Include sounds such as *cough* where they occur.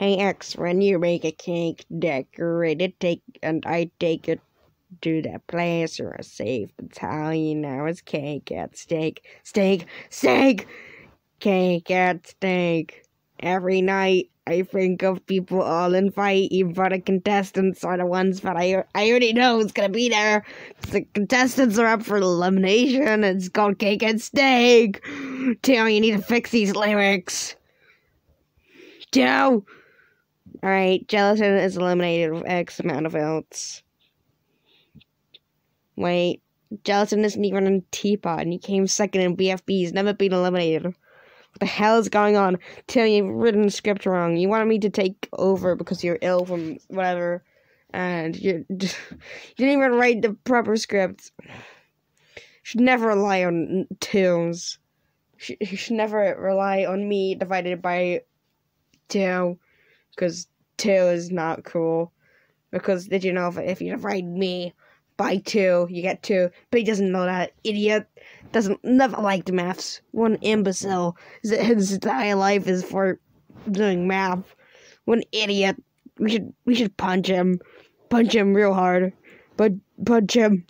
Hey X, when you make a cake, decorate it, take and I take it to that place or a safe now it's cake at stake. Steak, steak, cake at stake. Every night I think of people all in fight, even for the contestants are the ones that I I already know is gonna be there. The contestants are up for elimination. It's called Cake and Stake. Tell you need to fix these lyrics. Joe. Alright, gelatin is eliminated with X amount of votes. Wait, gelatin isn't even in TPOT and he came second in BFB. He's never been eliminated. What the hell is going on? Tell you you've written the script wrong. You wanted me to take over because you're ill from whatever, and you, *laughs* you didn't even write the proper script. Should never rely on twos. You should never rely on me divided by two, because two is not cool. Because did you know if, if you divide me by two, you get two. But he doesn't know that. Idiot doesn't never liked maths. One imbecile. His entire life is for doing math. One idiot. We should we should punch him. Punch him real hard. But punch him.